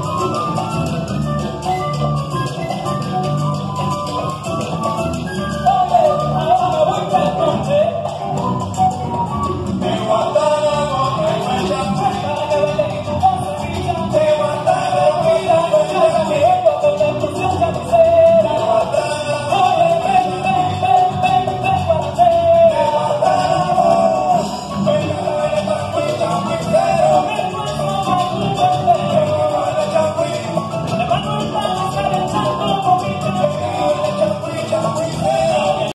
Oh,